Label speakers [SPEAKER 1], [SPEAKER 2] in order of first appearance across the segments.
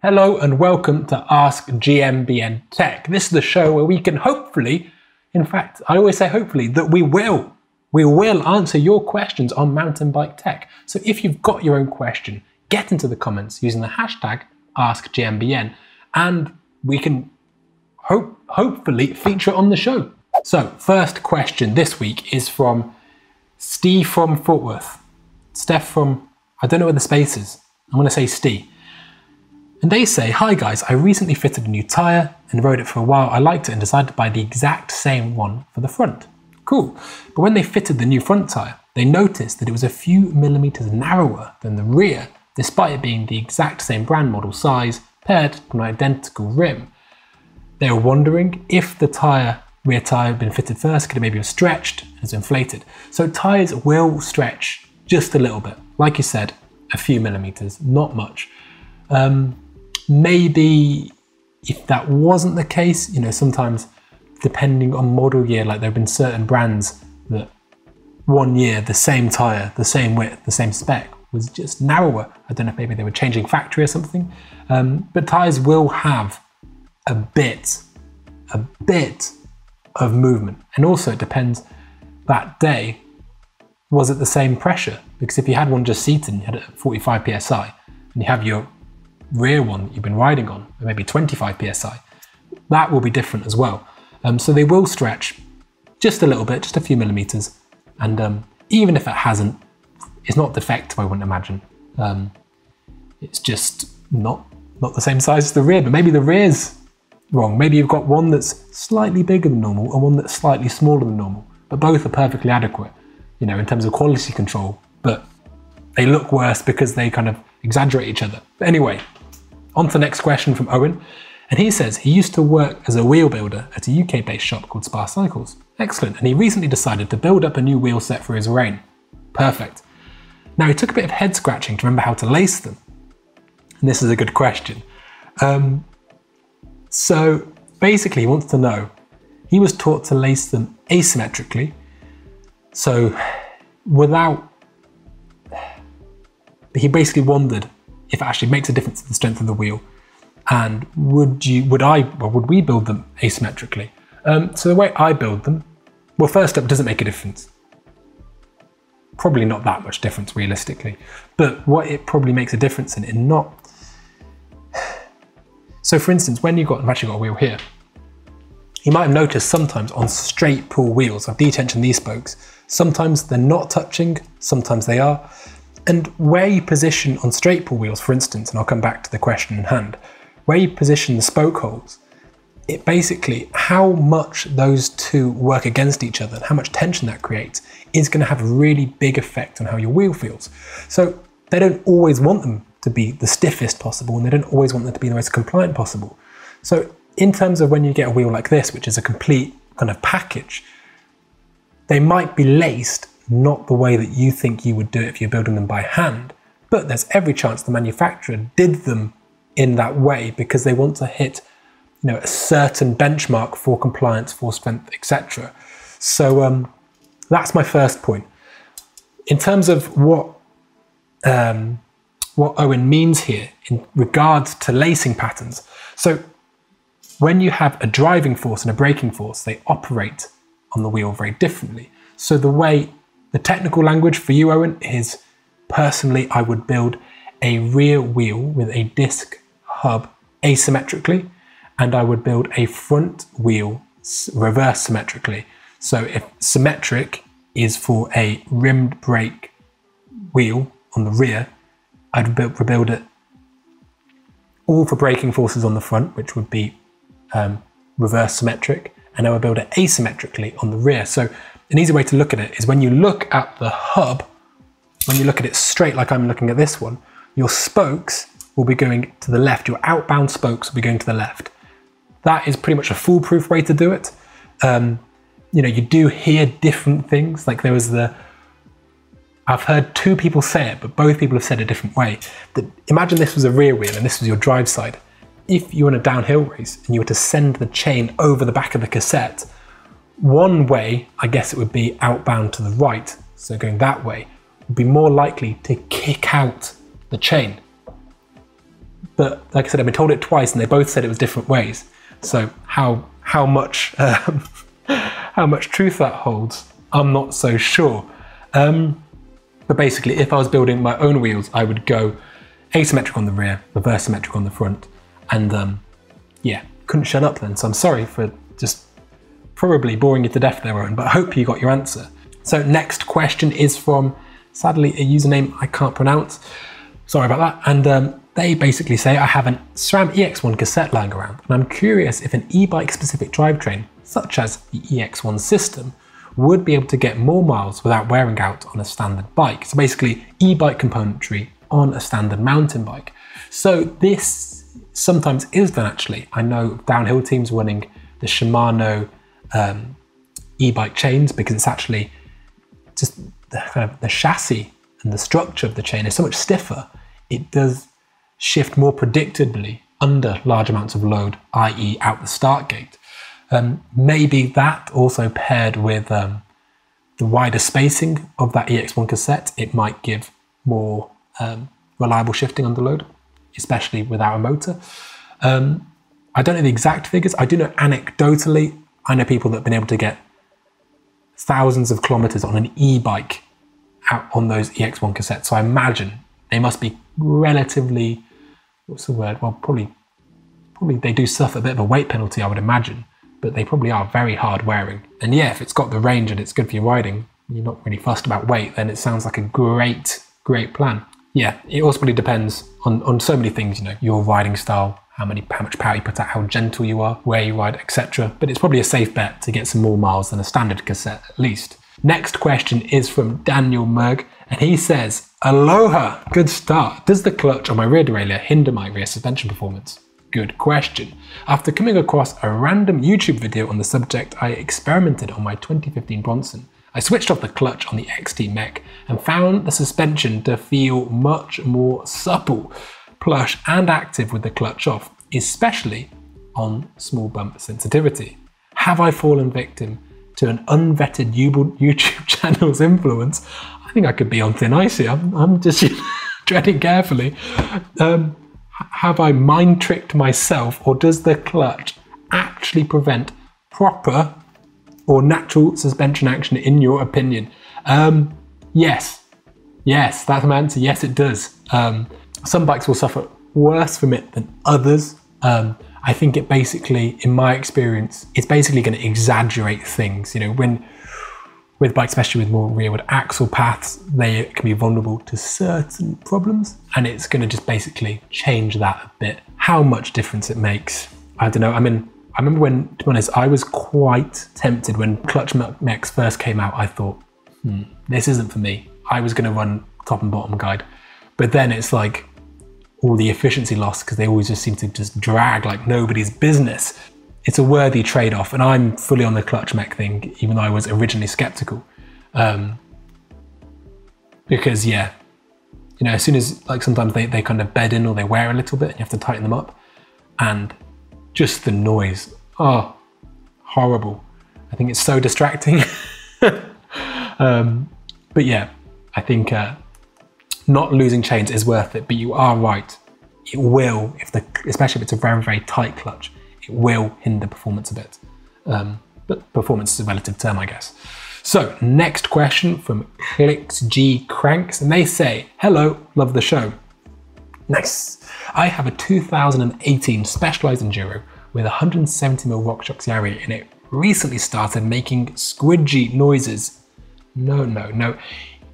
[SPEAKER 1] Hello and welcome to Ask GMBN Tech. This is the show where we can hopefully, in fact, I always say hopefully, that we will, we will answer your questions on mountain bike tech. So if you've got your own question, get into the comments using the hashtag AskGMBN and we can hope, hopefully feature it on the show. So, first question this week is from Steve from Fort Worth. Steph from, I don't know where the space is. I'm going to say Steve. And they say, Hi guys, I recently fitted a new tyre and rode it for a while. I liked it and decided to buy the exact same one for the front. Cool. But when they fitted the new front tyre, they noticed that it was a few millimetres narrower than the rear, despite it being the exact same brand model size paired to an identical rim. They were wondering if the tyre, rear tyre, had been fitted first, could it maybe have stretched and it's inflated. So tyres will stretch just a little bit. Like you said, a few millimetres, not much. Um, maybe if that wasn't the case, you know, sometimes depending on model year, like there have been certain brands that one year the same tire, the same width, the same spec was just narrower. I don't know if maybe they were changing factory or something. Um, but tires will have a bit, a bit of movement, and also it depends that day. Was it the same pressure? Because if you had one just seated and you had it at 45 psi, and you have your rear one that you've been riding on, maybe 25 psi, that will be different as well. Um, so they will stretch just a little bit, just a few millimeters, and um, even if it hasn't, it's not defective. I wouldn't imagine. Um, it's just not not the same size as the rear, but maybe the rear's wrong. Maybe you've got one that's slightly bigger than normal and one that's slightly smaller than normal, but both are perfectly adequate, you know, in terms of quality control. But they look worse because they kind of exaggerate each other. But anyway, on to the next question from Owen. And he says he used to work as a wheel builder at a UK based shop called Spa Cycles. Excellent. And he recently decided to build up a new wheel set for his Reign. Perfect. Now he took a bit of head scratching to remember how to lace them. And this is a good question. Um, so basically, he wants to know he was taught to lace them asymmetrically. So without, he basically wondered if it actually makes a difference to the strength of the wheel. And would you, would I, or would we build them asymmetrically? Um, so the way I build them, well, first up, does it make a difference? Probably not that much difference realistically, but what it probably makes a difference in, in not. So, for instance, when you've got, I've actually got a wheel here, you might have noticed sometimes on straight pull wheels, I've detensioned these spokes, sometimes they're not touching, sometimes they are. And where you position on straight pull wheels, for instance, and I'll come back to the question in hand, where you position the spoke holes, it basically how much those two work against each other and how much tension that creates is going to have a really big effect on how your wheel feels. So they don't always want them to be the stiffest possible and they don't always want them to be the most compliant possible. So in terms of when you get a wheel like this, which is a complete kind of package, they might be laced not the way that you think you would do it if you're building them by hand. But there's every chance the manufacturer did them in that way because they want to hit you know, a certain benchmark for compliance, for strength, etc. So um, that's my first point. In terms of what um, what Owen means here in regards to lacing patterns, so when you have a driving force and a braking force, they operate on the wheel very differently. So the way the technical language for you, Owen, is personally, I would build a rear wheel with a disc hub asymmetrically, and I would build a front wheel reverse symmetrically. So if symmetric is for a rimmed brake wheel on the rear, I'd rebuild it all for braking forces on the front, which would be um, reverse symmetric, and I would build it asymmetrically on the rear. So an easy way to look at it is when you look at the hub, when you look at it straight like I'm looking at this one, your spokes will be going to the left. Your outbound spokes will be going to the left. That is pretty much a foolproof way to do it. Um, you know, you do hear different things. Like there was the, I've heard two people say it, but both people have said a different way. That imagine this was a rear wheel and this was your drive side. If you were in a downhill race and you were to send the chain over the back of the cassette, one way, I guess it would be outbound to the right, so going that way, would be more likely to kick out the chain. but like I said, I've been told it twice, and they both said it was different ways. So how how much um, how much truth that holds, I'm not so sure. Um, but basically, if I was building my own wheels, I would go asymmetric on the rear, reverse symmetric on the front, and um, yeah, couldn't shut up then. So I'm sorry for just probably boring you to death there, Owen, but I hope you got your answer. So next question is from, sadly, a username I can't pronounce. Sorry about that. And um, they basically say, I have an SRAM EX1 cassette lying around, and I'm curious if an e-bike specific drivetrain, such as the EX1 system, would be able to get more miles without wearing out on a standard bike. So basically, e-bike componentry on a standard mountain bike. So this sometimes is done actually. I know downhill teams running the Shimano um, e-bike chains because it's actually just the, kind of the chassis and the structure of the chain is so much stiffer. It does shift more predictably under large amounts of load, i.e., out the start gate. Um, maybe that also paired with um, the wider spacing of that EX1 cassette, it might give more um, reliable shifting under load, especially without a motor. Um, I don't know the exact figures. I do know anecdotally, I know people that have been able to get thousands of kilometers on an e-bike out on those EX1 cassettes. So I imagine they must be relatively, what's the word? Well, probably, probably they do suffer a bit of a weight penalty, I would imagine, but they probably are very hard wearing. And yeah, if it's got the range and it's good for your riding, you're not really fussed about weight, then it sounds like a great, great plan. Yeah, it also really depends on, on so many things, you know, your riding style, how many how much power you put out, how gentle you are, where you ride, etc. But it's probably a safe bet to get some more miles than a standard cassette at least. Next question is from Daniel Merg, and he says, Aloha, good start. Does the clutch on my rear derailleur hinder my rear suspension performance? Good question. After coming across a random YouTube video on the subject, I experimented on my 2015 Bronson. I switched off the clutch on the XT mech and found the suspension to feel much more supple plush and active with the clutch off, especially on small bump sensitivity. Have I fallen victim to an unvetted YouTube channel's influence? I think I could be on thin ice here. I'm, just treading carefully. Um, have I mind tricked myself, or does the clutch actually prevent proper or natural suspension action, in your opinion? Um, yes. Yes, that's my answer. Yes, it does. Um, some bikes will suffer worse from it than others. Um, I think it basically, in my experience, it's basically going to exaggerate things. You know, when with bikes, especially with more rearward axle paths, they can be vulnerable to certain problems, and it's going to just basically change that a bit. How much difference it makes, I don't know. I mean, I remember when, to be honest, I was quite tempted when Clutch Mechs first came out. I thought, hmm, this isn't for me. I was going to run top and bottom guide, but then it's like all the efficiency loss because they always just seem to just drag like nobody's business. It's a worthy trade off, and I'm fully on the clutch mech thing, even though I was originally skeptical. Um, because, yeah, you know, as soon as like sometimes they, they kind of bed in or they wear a little bit, and you have to tighten them up, and just the noise, oh, horrible. I think it's so distracting. um, but yeah, I think uh, not losing chains is worth it, but you are right. It will, if the, especially if it's a very, very tight clutch, it will hinder performance a bit. Um, but performance is a relative term, I guess. So, next question from Clicks G Cranks, and they say, Hello, love the show. Nice. I have a 2018 Specialized Enduro with 170mm RockShox Yari and it recently started making squidgy noises. No, no, no.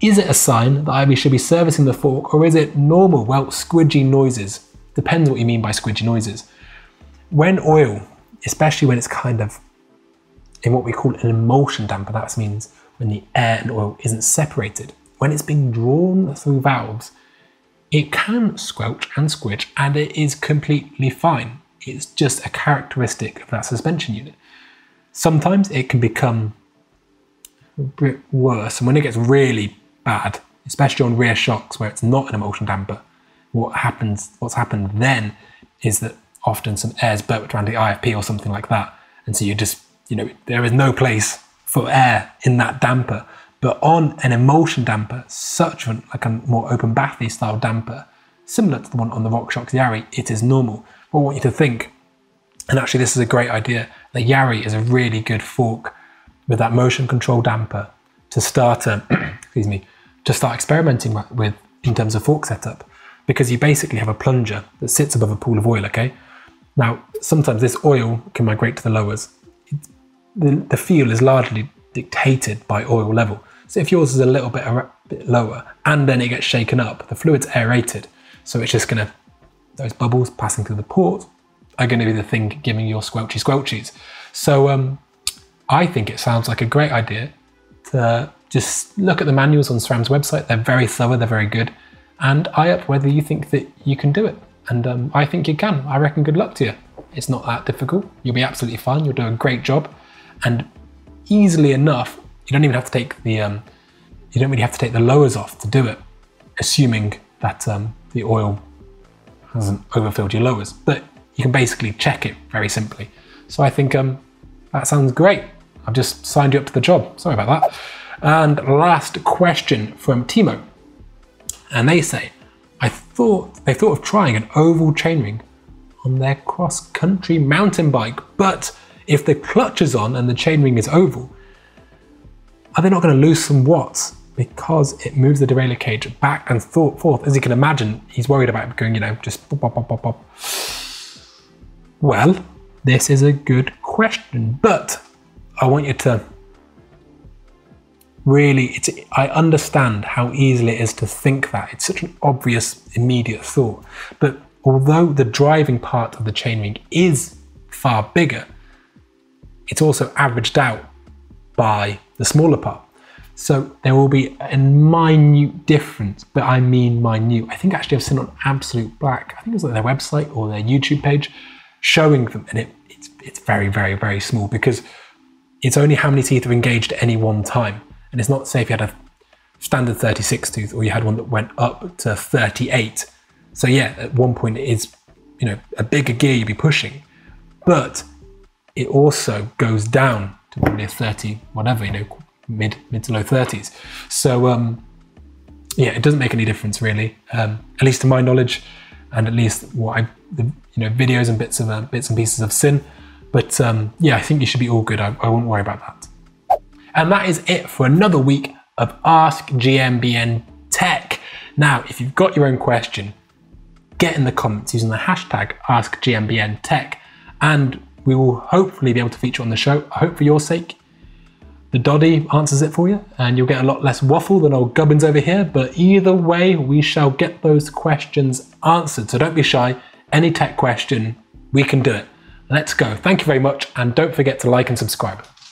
[SPEAKER 1] Is it a sign that I should be servicing the fork or is it normal, well, squidgy noises? Depends what you mean by squidgy noises. When oil, especially when it's kind of in what we call an emulsion damper, that means when the air and oil isn't separated, when it's being drawn through valves, it can squelch and squidge and it is completely fine. It's just a characteristic of that suspension unit. Sometimes it can become a bit worse, and when it gets really bad, especially on rear shocks where it's not an emulsion damper. What happens, what's happened then is that often some air's burped around the IFP or something like that. And so you just, you know, there is no place for air in that damper. But on an emulsion damper, such an, like a more open bathy style damper, similar to the one on the RockShox Yari, it is normal. What I want you to think, and actually this is a great idea, the Yari is a really good fork with that motion control damper to start, a, excuse me, to start experimenting with in terms of fork setup, because you basically have a plunger that sits above a pool of oil. Okay, now sometimes this oil can migrate to the lowers. the, the feel is largely dictated by oil level. So if yours is a little bit, a bit lower and then it gets shaken up, the fluid's aerated, so it's just gonna those bubbles passing through the port are to be the thing giving your squelchy squelchies. So um, I think it sounds like a great idea to just look at the manuals on SRAM's website. They're very thorough, they're very good. And eye up whether you think that you can do it. And um, I think you can. I reckon good luck to you. It's not that difficult. You'll be absolutely fine. You'll do a great job. And easily enough, you don't even have to take the, um, you don't really have to take the lowers off to do it, assuming that um, the oil hasn't overfilled your lowers. But you can basically check it very simply. So I think um, that sounds great. I've just signed you up to the job. Sorry about that. And last question from Timo. And they say, I thought they thought of trying an oval chainring on their cross-country mountain bike, but if the clutch is on and the chainring is oval, are they not going to lose some watts because it moves the derailleur cage back and forth? As you can imagine, he's worried about going, you know, just pop, pop, pop, pop. Well, this is a good question, but I want you to really, it's, I understand how easily it is to think that. It's such an obvious, immediate thought. But although the driving part of the chainring is far bigger, it's also averaged out by the smaller part. So there will be a minute difference, but I mean minute. I think actually I've seen on Absolute Black, I think it was like their website or their YouTube page, showing them, and it, it's, it's very, very, very small because it's only how many teeth are engaged at any one time. And it's not, say, if you had a standard 36 tooth or you had one that went up to 38. So yeah, at one point it is, you know, a bigger gear you'd be pushing, but it also goes down to probably a 30, whatever, you know, mid mid to low 30s. So um, yeah, it doesn't make any difference really, um, at least to my knowledge, and at least what I, the, you know, videos and bits of uh, bits and pieces of sin. But um, yeah, I think you should be all good. I, I won't worry about that. And that is it for another week of Ask GMBN Tech. Now, if you've got your own question, get in the comments using the hashtag AskGMBNTech, and we will hopefully be able to feature on the show. I hope for your sake, the Doddy answers it for you, and you'll get a lot less waffle than old Gubbins over here. But either way, we shall get those questions answered. So don't be shy. Any tech question, we can do it. Let's go. Thank you very much, and don't forget to like and subscribe.